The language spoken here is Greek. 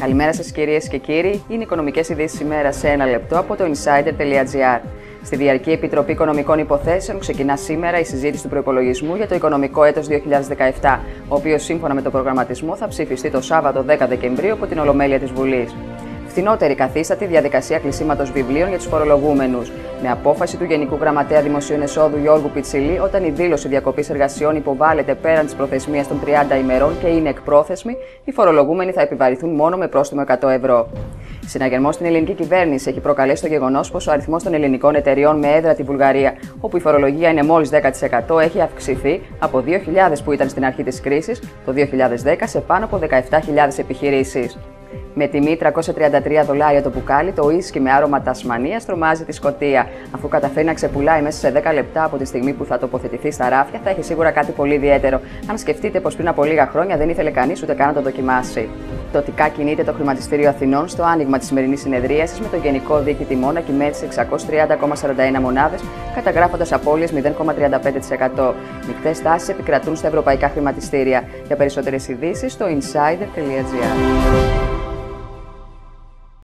Καλημέρα σας, κυρίες και κύριοι. Είναι οικονομικές ειδήσεις ημέρα σε ένα λεπτό από το insider.gr. Στη Διαρκή Επιτροπή Οικονομικών Υποθέσεων ξεκινά σήμερα η συζήτηση του προπολογισμού για το οικονομικό έτος 2017, ο οποίος σύμφωνα με το προγραμματισμό θα ψηφιστεί το Σάββατο 10 Δεκεμβρίου από την Ολομέλεια της Βουλής. Φθηνότερη καθίσταται η διαδικασία κλεισίματος βιβλίων για τους φορολογούμενους. Με απόφαση του Γενικού Γραμματέα Δημοσίων Εσόδου Γιώργου Πιτσιλή, όταν η δήλωση διακοπής εργασιών υποβάλλεται πέραν της προθεσμίας των 30 ημερών και είναι εκπρόθεσμη, οι φορολογούμενοι θα επιβαρηθούν μόνο με πρόστιμο 100 ευρώ. Συναγερμό στην ελληνική κυβέρνηση έχει προκαλέσει το γεγονός πως ο αριθμός των ελληνικών εταιριών με έδρα τη Βουλγαρία, όπου η φορολογία είναι μόλις 10%, έχει αυξηθεί από 2.000 που ήταν στην αρχή της κρίσης το 2010 σε πάνω από 17.000 επιχειρήσεις. Με τιμή 333 δολάρια το μπουκάλι, το ίσκι με άρωμα Τασμανίας τρομάζει τη Σκωτία. Αφού καταφέρει να ξεπουλάει μέσα σε 10 λεπτά από τη στιγμή που θα τοποθετηθεί στα ράφια, θα έχει σίγουρα κάτι πολύ ιδιαίτερο. Αν σκεφτείτε πως πριν από λίγα χρόνια δεν ήθελε κανείς ούτε καν να το δοκιμάσει. Τοτικά κινείται το χρηματιστήριο Αθηνών στο άνοιγμα της σημερινής συνεδρίασης με το Γενικό Δίκη Τιμών να κυμαίνει 630,41 μονάδες, καταγράφοντας απώλειες 0,35%. Μικτέ τάσεις επικρατούν στα ευρωπαϊκά χρηματιστήρια. Για περισσότερες ειδήσεις στο insider.gr.